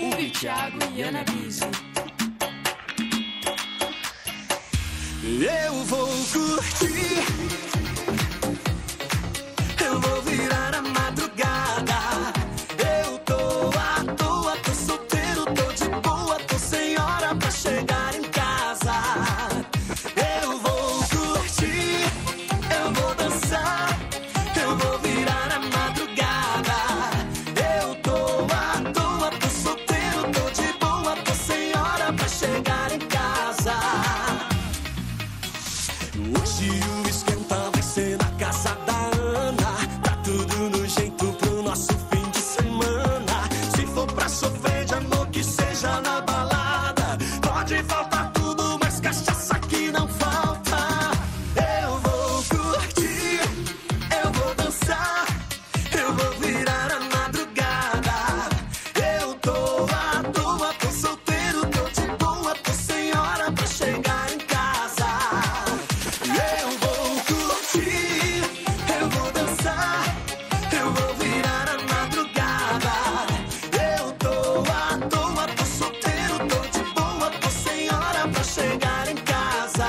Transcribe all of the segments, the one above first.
O Thiago e Ana Bise. Eu vou curtir. sana chegar em casa.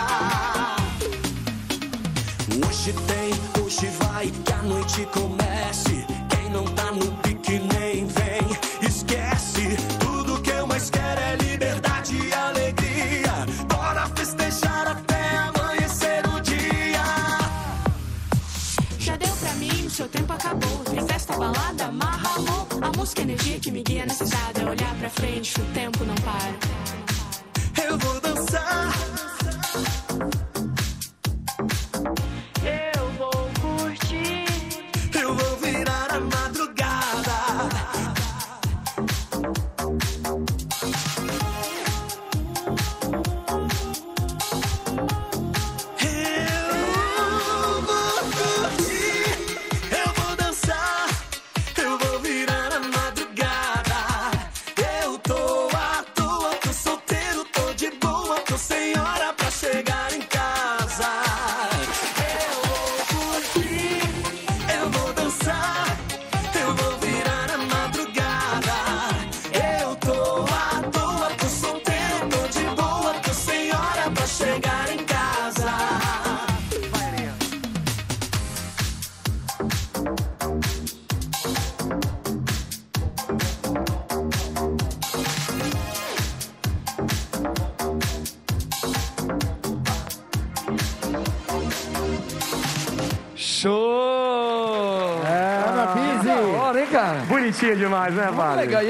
Hoje tem, hoje vai, que a noite comece. Quem não tá no pique nem vem, esquece. Tudo que eu mais quero é liberdade e alegria. Bora festejar até amanhecer o dia. Já deu pra mim, o seu tempo acabou. Tem festa, balada, marra, amor. A música, é energia que me guia nessa estrada. É olhar pra frente, o tempo não para. Show! É, Ana hora, hein, cara? Bonitinha demais, né, Vale?